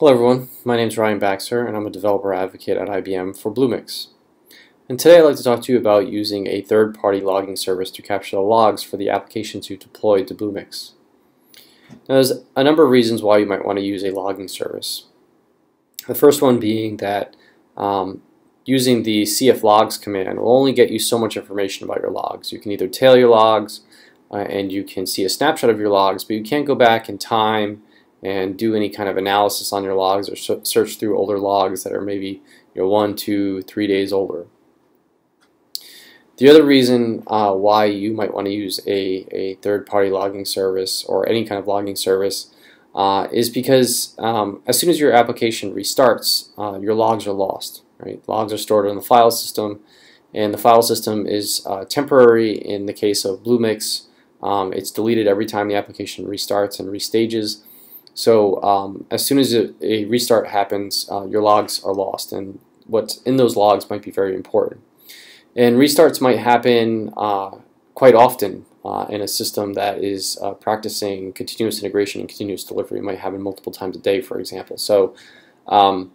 Hello everyone, my name is Ryan Baxter and I'm a developer advocate at IBM for Bluemix. And today I'd like to talk to you about using a third-party logging service to capture the logs for the applications you deployed to Bluemix. Now there's a number of reasons why you might want to use a logging service. The first one being that um, using the cf logs command will only get you so much information about your logs. You can either tail your logs uh, and you can see a snapshot of your logs, but you can't go back in time and do any kind of analysis on your logs or search through older logs that are maybe you know, one, two, three days older. The other reason uh, why you might want to use a, a third-party logging service or any kind of logging service uh, is because um, as soon as your application restarts, uh, your logs are lost. Right? Logs are stored in the file system, and the file system is uh, temporary in the case of Bluemix. Um, it's deleted every time the application restarts and restages. So um, as soon as a, a restart happens, uh, your logs are lost, and what's in those logs might be very important. And restarts might happen uh, quite often uh, in a system that is uh, practicing continuous integration and continuous delivery. It might happen multiple times a day, for example. So um,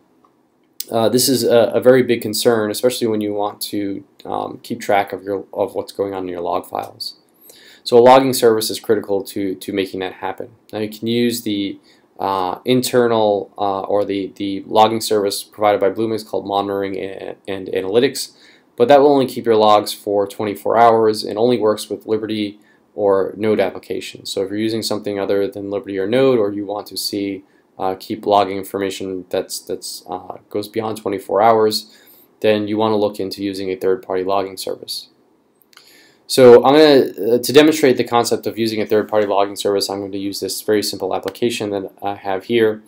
uh, this is a, a, very big concern, especially when you want to um, keep track of your of what's going on in your log files. So a logging service is critical to, to making that happen. Now you can use the uh, internal uh, or the, the logging service provided by Bluemix called monitoring and, and, analytics, but that will only keep your logs for 24 hours and only works with Liberty or Node applications. So if you're using something other than Liberty or Node or you want to see uh, keep logging information that's that's uh, goes beyond 24 hours, then you want to look into using a third-party logging service. So I'm going to, uh, to demonstrate the concept of using a third-party logging service, I'm going to use this very simple application that I have here.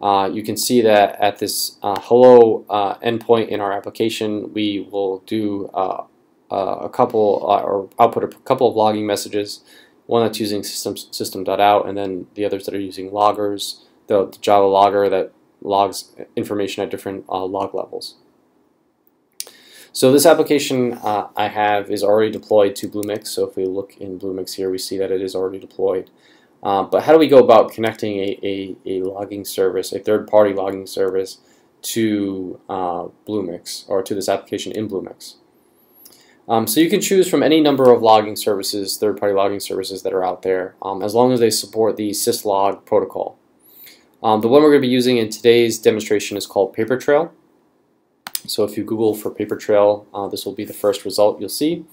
Uh, you can see that at this uh, hello uh, endpoint in our application, we will do uh, uh, a couple or output a couple of logging messages. One that's using system system.out, and then the others that are using loggers, the, the Java logger that logs information at different log levels. So this application uh, I have is already deployed to Bluemix. So if we look in Bluemix here, we see that it is already deployed. Uh, but how do we go about connecting a, a, a logging service, a third-party logging service, to uh, Bluemix or to this application in Bluemix? Um, so you can choose from any number of logging services, third-party logging services that are out there, um, as long as they support the syslog protocol. Um, the one we're going to be using in today's demonstration is called Papertrail. So if you Google for Papertrail, uh, this will be the first result you'll see.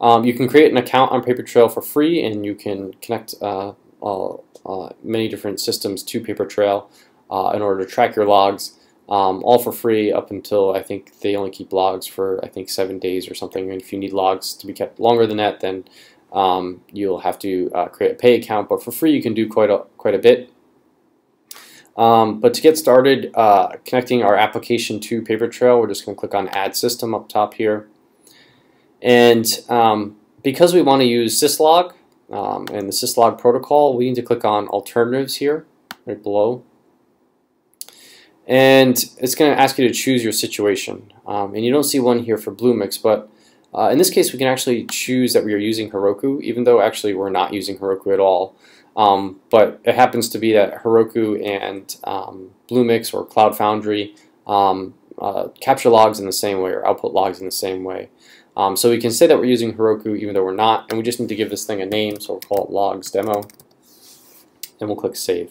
Um, you can create an account on Papertrail for free and you can connect uh, uh, many different systems to Papertrail uh, in order to track your logs. Um, all for free up until I think they only keep logs for I think seven days or something. And if you need logs to be kept longer than that, then um, you'll have to uh, create a pay account. But for free, you can do quite a quite a bit. Um, but to get started uh, connecting our application to Papertrail, we're just going to click on Add System up top here. And um, because we want to use syslog um, and the syslog protocol, we need to click on Alternatives here, right below. And it's going to ask you to choose your situation. Um, and you don't see one here for Bluemix, but uh, in this case we can actually choose that we are using Heroku, even though actually we're not using Heroku at all. Um, but it happens to be that Heroku and um, Bluemix or Cloud Foundry um, uh, capture logs in the same way or output logs in the same way. Um, so we can say that we're using Heroku even though we're not, and we just need to give this thing a name, so we'll call it logs demo, and we'll click save.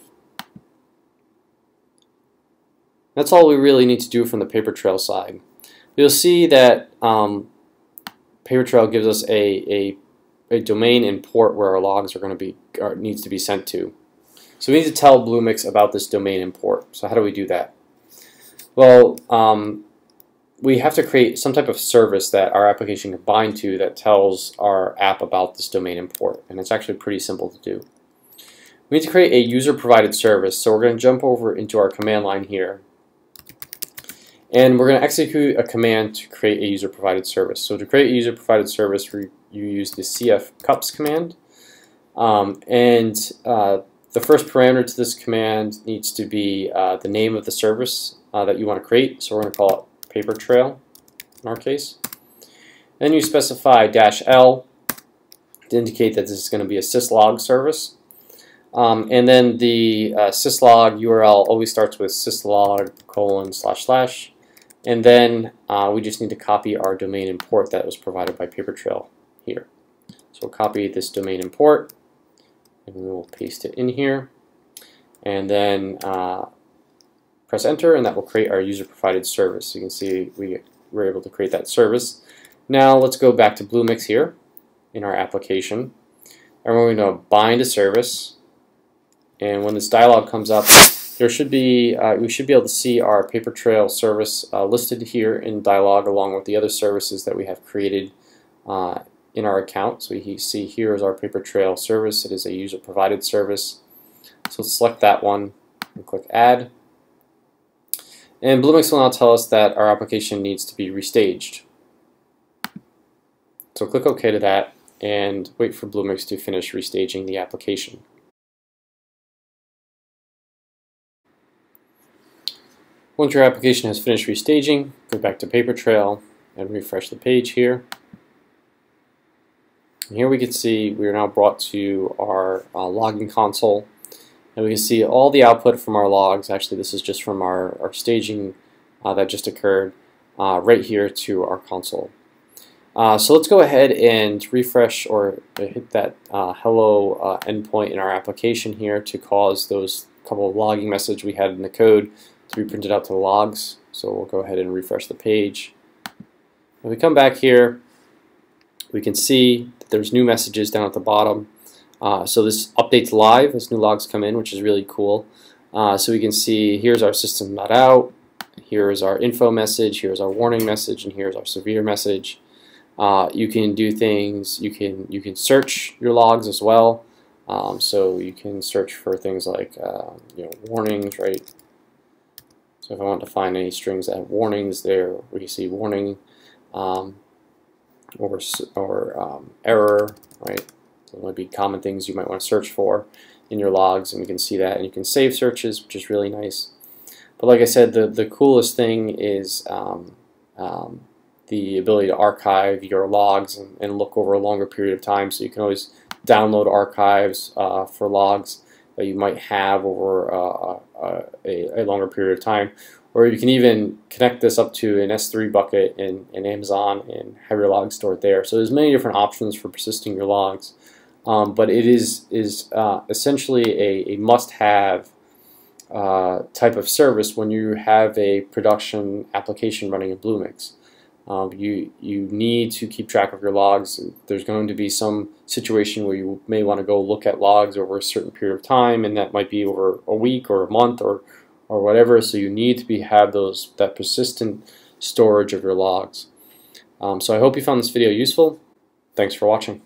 That's all we really need to do from the Papertrail side. You'll see that um, Papertrail gives us a, a a domain and port where our logs are going to be needs to be sent to. So we need to tell Bluemix about this domain and port. So how do we do that? Well, um, we have to create some type of service that our application can bind to that tells our app about this domain and port, and it's actually pretty simple to do. We need to create a user-provided service, so we're going to jump over into our command line here, and we're going to execute a command to create a user-provided service. So to create a user-provided service, we you use the cf cups command. Um, and uh, the first parameter to this command needs to be uh, the name of the service uh, that you want to create. So we're going to call it paper trail in our case. Then you specify dash L to indicate that this is going to be a syslog service. Um, and then the uh, syslog URL always starts with syslog colon slash slash. And then uh, we just need to copy our domain import that was provided by Papertrail here. So we'll copy this domain import and we'll paste it in here. And then uh, press enter and that will create our user provided service. So you can see we were able to create that service. Now let's go back to Bluemix here in our application. And we're going to bind a service. And when this dialog comes up, there should be uh, we should be able to see our Papertrail service uh, listed here in dialog along with the other services that we have created uh, in our account. So we see here is our Papertrail service. It is a user provided service. So let's select that one and click add. And Bluemix will now tell us that our application needs to be restaged. So click OK to that and wait for Bluemix to finish restaging the application. Once your application has finished restaging, go back to Papertrail and refresh the page here. Here we can see we are now brought to our uh, logging console and we can see all the output from our logs. Actually, this is just from our, our staging uh, that just occurred uh, right here to our console. Uh, so let's go ahead and refresh or hit that uh, hello uh, endpoint in our application here to cause those couple of logging message we had in the code to be printed out to the logs. So we'll go ahead and refresh the page. When we come back here, we can see that there's new messages down at the bottom. Uh, so this updates live as new logs come in, which is really cool. Uh, so we can see here's our system not out, here's our info message, here's our warning message, and here's our severe message. Uh, you can do things, you can you can search your logs as well. Um, so you can search for things like uh, you know warnings, right? So if I want to find any strings that have warnings there, we can see warning um, or, or um, error, right? There might be common things you might want to search for in your logs, and we can see that. And you can save searches, which is really nice. But like I said, the, the coolest thing is um, um, the ability to archive your logs and, and, look over a longer period of time. So you can always download archives uh, for logs that you might have over uh, uh a, a, longer period of time. Or you can even connect this up to an S3 bucket in, in Amazon and have your logs stored there. So there's many different options for persisting your logs. Um, but it is is uh, essentially a, a must-have uh, type of service when you have a production application running in Bluemix. Um, you you need to keep track of your logs. There's going to be some situation where you may want to go look at logs over a certain period of time, and that might be over a week or a month or or whatever. So you need to be have those that persistent storage of your logs. Um, so I hope you found this video useful. Thanks for watching.